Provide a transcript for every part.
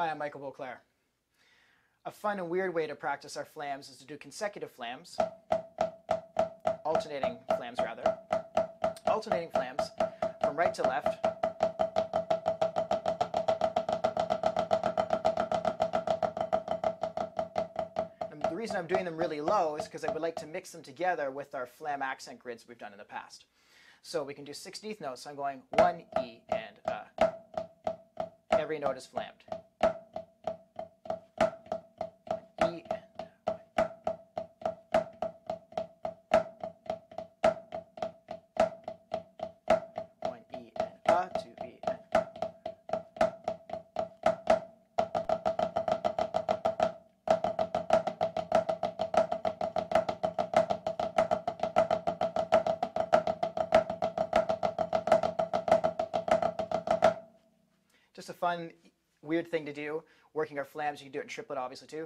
Hi, I'm Michael Beauclerc. A fun and weird way to practice our flams is to do consecutive flams, alternating flams rather, alternating flams from right to left. And the reason I'm doing them really low is because I would like to mix them together with our flam accent grids we've done in the past. So we can do 16th notes. I'm going 1 E and uh. Every note is flammed. Just a fun, weird thing to do. Working our flams, you can do it in triplet, obviously, too.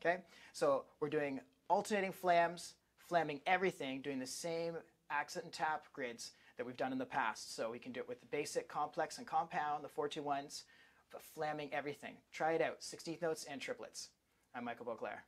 Okay, so we're doing alternating flams, flamming everything, doing the same accent and tap grids that we've done in the past. So we can do it with the basic, complex, and compound, the 421s, but flamming everything. Try it out, 16th notes and triplets. I'm Michael Beauclerc.